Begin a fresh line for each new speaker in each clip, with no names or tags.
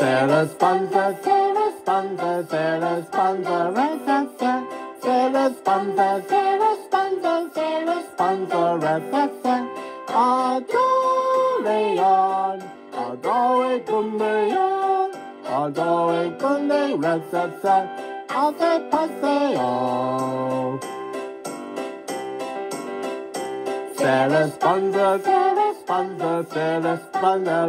Sarasponda, c'est le sponsor, c'est le sponsor, SSR. Sarasponda, c'est le sponsor, c'est le sponsor, SSR. Adoration, adore Gumbaya, adore Gunday, SSR. Ase Paseo. Sarasponda, c'est le sponsor, c'est le sponsor,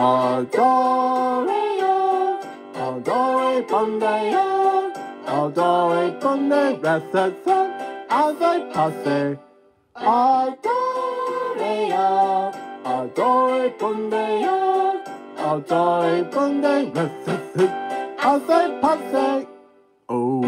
Adorio, adore Condeyo, adore Conde, SSR. As I pass it, Adorio, adore Condeyo, adore Conde, SSR. As I pass it, oh.